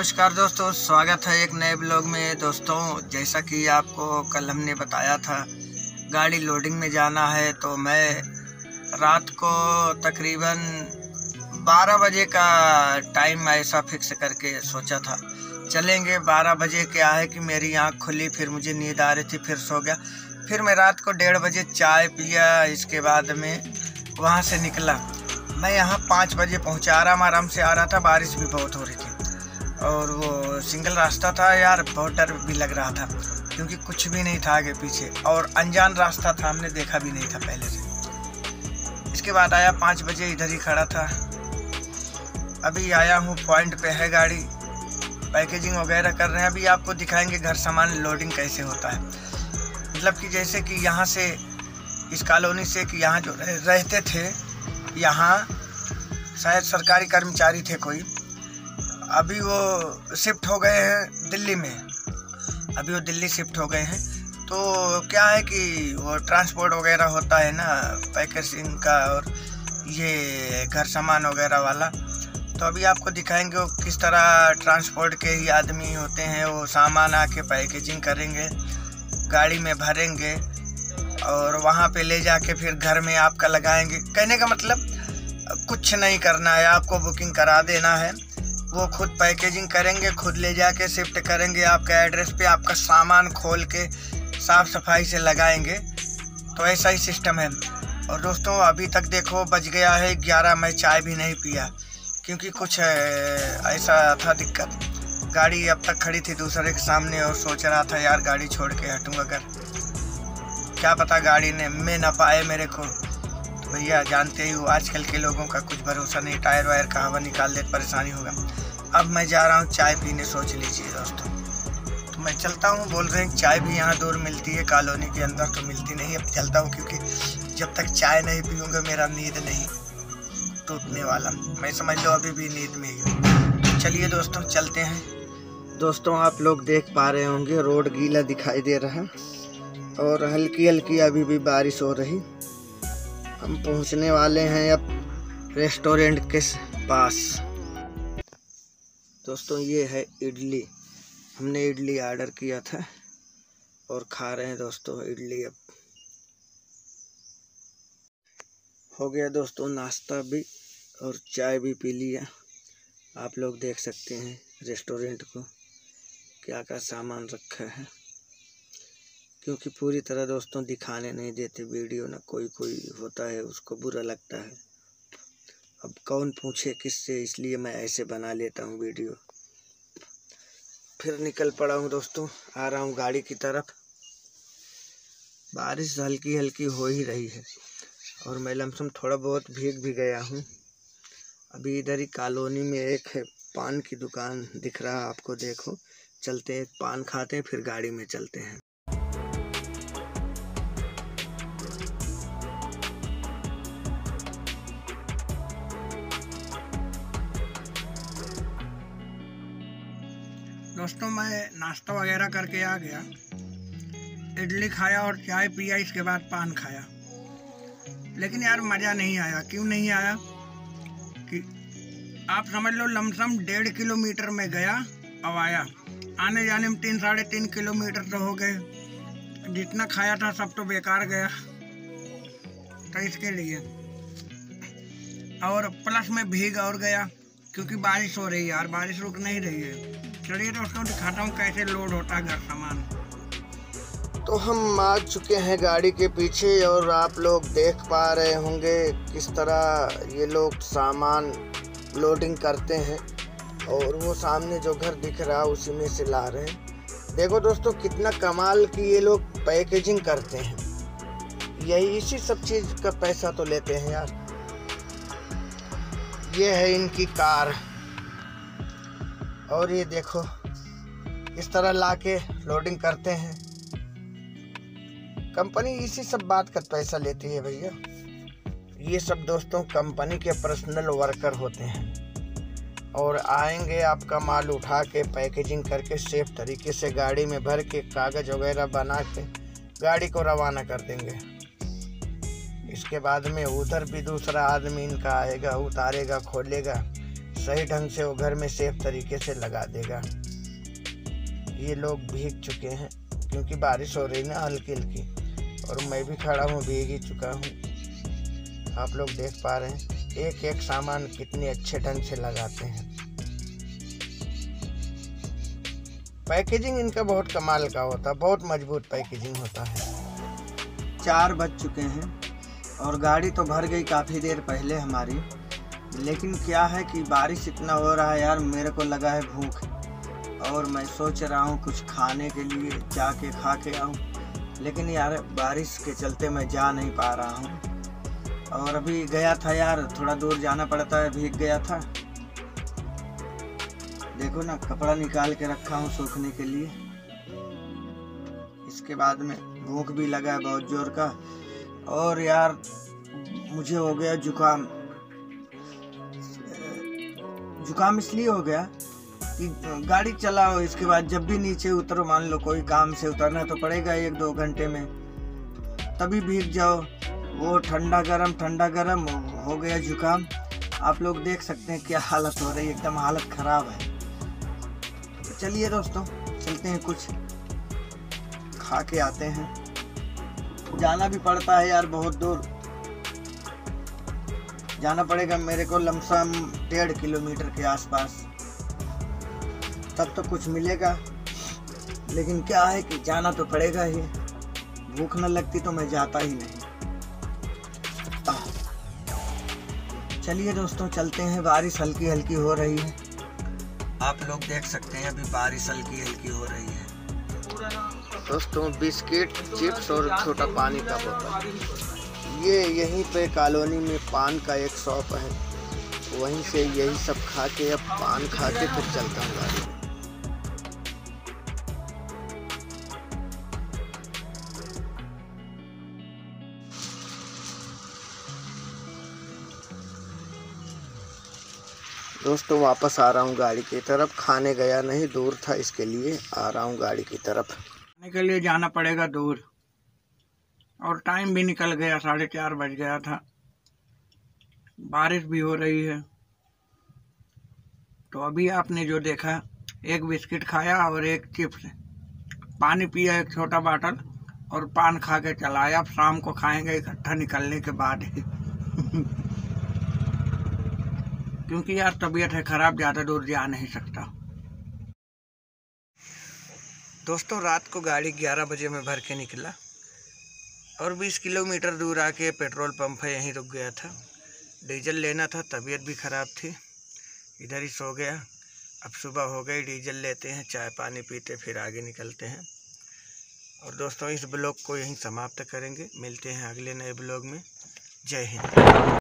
नमस्कार दोस्तों, स्वागत है एक नए ब्लॉग में। दोस्तों, जैसा कि आपको कल हमने बताया था, गाड़ी लोडिंग में जाना है तो मैं रात को तकरीबन 12 बजे का टाइम ऐसा फिक्स करके सोचा था। चलेंगे 12 बजे क्या है कि मेरी आँख खुली, फिर मुझे नींद आ रही थी, फिर सो गया। फिर मैं रात को डेढ़ बजे चाय पिया, इसके बाद में वहाँ से निकला। मैं यहाँ पाँच बजे पहुँचा आराम आराम से आ रहा था, बारिश भी बहुत हो रही थी। और वो सिंगल रास्ता था यार, बहुत डर भी लग रहा था, क्योंकि कुछ भी नहीं था आगे पीछे, और अनजान रास्ता था, हमने देखा भी नहीं था पहले से। इसके बाद आया पाँच बजे, इधर ही खड़ा था। अभी आया हूँ, पॉइंट पे है गाड़ी। पैकेजिंग वगैरह कर रहे हैं, अभी आपको दिखाएँगे घर सामान लोडिंग कैसे होता है। मतलब कि जैसे कि यहाँ से, इस कॉलोनी से कि यहाँ जो रहते थे, यहाँ शायद सरकारी कर्मचारी थे कोई अभी वो शिफ्ट हो गए हैं दिल्ली में। अभी वो दिल्ली शिफ्ट हो गए हैं। तो क्या है कि वो ट्रांसपोर्ट वगैरह होता है ना पैकेजिंग का और ये घर सामान वगैरह वाला। तो अभी आपको दिखाएँगे वो किस तरह ट्रांसपोर्ट के ही आदमी होते हैं, वो सामान आके पैकेजिंग करेंगे, गाड़ी में भरेंगे और वहाँ पे ले जाके फिर घर में आपका लगाएँगे। कहने का मतलब कुछ नहीं करना है, आपको बुकिंग करा देना है। वो खुद पैकेजिंग करेंगे, खुद ले जाके शिफ्ट करेंगे, आपके एड्रेस पे आपका सामान खोल के साफ़ सफ़ाई से लगाएँगे। तो ऐसा ही सिस्टम है। और दोस्तों, अभी तक देखो, बज गया है ग्यारह, मैं चाय भी नहीं पिया, क्योंकि कुछ ऐसा था दिक्कत। गाड़ी अब तक खड़ी थी दूसरे के सामने और सोच रहा था, यार, गाड़ी छोड़ के हटूँगा अगर। क्या पता गाड़ी ने, में ना पाए मेरे को। भैया, जानते ही हो, आजकल के लोगों का कुछ भरोसा नहीं, टायर वायर का हवा निकाल दे, परेशानी होगा। अब मैं जा रहा हूँ, चाय पीने, सोच लीजिए दोस्तों। तो मैं चलता हूँ, बोल रहे हैं, चाय भी यहाँ दूर मिलती है, कॉलोनी के अंदर तो मिलती नहीं, अब चलता हूँ, क्योंकि जब तक चाय नहीं पीऊँगा, मेरा नींद नहीं टूटने वाला। मैं समझ लो, अभी भी नींद में ही हूँ। तो चलिए दोस्तों, चलते हैं। दोस्तों, आप लोग देख पा रहे होंगे, रोड गीला दिखाई दे रहा है, और हल्की हल्की अभी भी बारिश हो रही। हम पहुँचने वाले हैं अब रेस्टोरेंट के पास। दोस्तों, ये है इडली। हमने इडली ऑर्डर किया था और खा रहे हैं दोस्तों इडली अब। हो गया दोस्तों नाश्ता भी और चाय भी पी लिया आप लोग देख सकते हैं रेस्टोरेंट को क्या क्या सामान रखा है। क्योंकि पूरी तरह दोस्तों दिखाने नहीं देते, वीडियो ना कोई कोई होता है, उसको बुरा लगता है। अब कौन पूछे किससे, इसलिए मैं ऐसे बना लेता हूँ वीडियो। फिर निकल पड़ा हूँ दोस्तों, आ रहा हूँ गाड़ी की तरफ़। बारिश हल्की हल्की हो ही रही है, और मैं लमसम थोड़ा बहुत भीग भी गया हूँ। अभी इधर ही कॉलोनी में एक है, पान की दुकान दिख रहा आपको देखो। चलते हैं, पान खाते हैं, फिर गाड़ी में चलते हैं। दोस्तों, मैं नाश्ता वगैरह करके आ गया। इडली खाया और चाय पिया, इसके बाद पान खाया। लेकिन यार, मज़ा नहीं आया। क्यों नहीं आया? कि आप समझ लो, लमसम डेढ़ किलोमीटर में गया, अब आया। आने जाने में तीन, साढ़े तीन किलोमीटर तो हो गए। जितना खाया था, सब तो बेकार गया। तो इसके लिए। और प्लस में भीग और गया, क्योंकि बारिश हो रही है यार। बारिश रुक नहीं रही है। चलिए दोस्तों दिखाता हूँ कैसे लोड होता है घर सामान। तो हम आ चुके हैं गाड़ी के पीछे और आप लोग देख पा रहे होंगे किस तरह ये लोग सामान लोडिंग करते हैं और वो सामने जो घर दिख रहा है उसी में से ला रहे हैं। देखो दोस्तों, कितना कमाल की ये लोग पैकेजिंग करते हैं। यही इसी सब चीज़ का पैसा तो लेते हैं यार। ये है इनकी कार। और ये देखो, इस तरह ला के लोडिंग करते हैं। कंपनी इसी सब बात का पैसा लेती है भैया। ये सब दोस्तों कंपनी के पर्सनल वर्कर होते हैं। और आएँगे आपका माल उठा के पैकेजिंग करके सेफ़ तरीके से गाड़ी में भर के कागज़ वगैरह बना के गाड़ी को रवाना कर देंगे। इसके बाद में उधर भी दूसरा आदमी इनका आएगा, उतारेगा, खोलेगा। सही ढंग से वो घर में सेफ़ तरीके से लगा देगा। ये लोग भीग चुके हैं, क्योंकि बारिश हो रही ना हल्की हल्की, और मैं भी खड़ा हूँ, भीग ही चुका हूँ। आप लोग देख पा रहे हैं एक एक सामान कितने अच्छे ढंग से लगाते हैं। पैकेजिंग इनका बहुत कमाल का होता है बहुत मज़बूत पैकेजिंग होता है। चार बज चुके हैं, और गाड़ी तो भर गई काफ़ी देर पहले हमारी। लेकिन क्या है कि बारिश इतना हो रहा है यार, मेरे को लगा है भूख। और मैं सोच रहा हूँ कुछ खाने के लिए जाके खा के आऊँ। लेकिन यार, बारिश के चलते मैं जा नहीं पा रहा हूँ। और अभी गया था यार, थोड़ा दूर जाना पड़ता है, भीग गया था। देखो ना, कपड़ा निकाल के रखा हूँ सूखने के लिए। इसके बाद में भूख भी लगा है बहुत ज़ोर का। और यार, मुझे हो गया जुकाम। जुकाम इसलिए हो गया कि गाड़ी चलाओ, इसके बाद जब भी नीचे उतरो, मान लो कोई काम से उतरना तो पड़ेगा एक दो घंटे में। तभी भीग जाओ। वो ठंडा गरम ठंडा गरम हो गया जुकाम। आप लोग देख सकते हैं क्या हालत हो रही है। एकदम हालत ख़राब है। तो चलिए दोस्तों, चलते हैं कुछ। खा के आते हैं। जाना भी पड़ता है यार बहुत दूर। जाना पड़ेगा मेरे को लमसम डेढ़ किलोमीटर के आसपास। तब तो कुछ मिलेगा। लेकिन क्या है कि जाना तो पड़ेगा ही। भूख न लगती तो मैं जाता ही नहीं। चलिए दोस्तों, चलते हैं। बारिश हल्की हल्की हो रही है। आप लोग देख सकते हैं, अभी बारिश हल्की हल्की हो रही है। दोस्तों, बिस्किट, चिप्स और छोटा पानी का बोतल। ये यहीं पे कॉलोनी में पान का एक शॉप है। वहीं से यही सब खा के अब पान खा के फिर चलता हूँ गाड़ी दोस्तों, वापस आ रहा हूँ गाड़ी की तरफ़। खाने गया नहीं, दूर था इसके लिए। आ रहा हूँ गाड़ी की तरफ़। खाने के लिए जाना पड़ेगा दूर। और टाइम भी निकल गया, साढ़े चार बज गया था। बारिश भी हो रही है। तो अभी आपने जो देखा, एक बिस्किट खाया और एक चिप्स। पानी पिया एक छोटा बाटल और पान खा के चलाया। अब शाम को खाएँगे, इकट्ठा निकलने के बाद ही। क्योंकि यार तबीयत है ख़राब, ज़्यादा दूर जा नहीं सकता। दोस्तों, रात को गाड़ी 11 बजे में भर के निकला। और 20 किलोमीटर दूर आके पेट्रोल पंप है, यहीं रुक गया था। डीजल लेना था, तबीयत भी ख़राब थी। इधर ही सो गया। अब सुबह हो गई, डीजल लेते हैं, चाय पानी पीते, फिर आगे निकलते हैं। और दोस्तों, इस ब्लॉग को यहीं समाप्त करेंगे। मिलते हैं अगले नए ब्लॉग में। जय हिंद।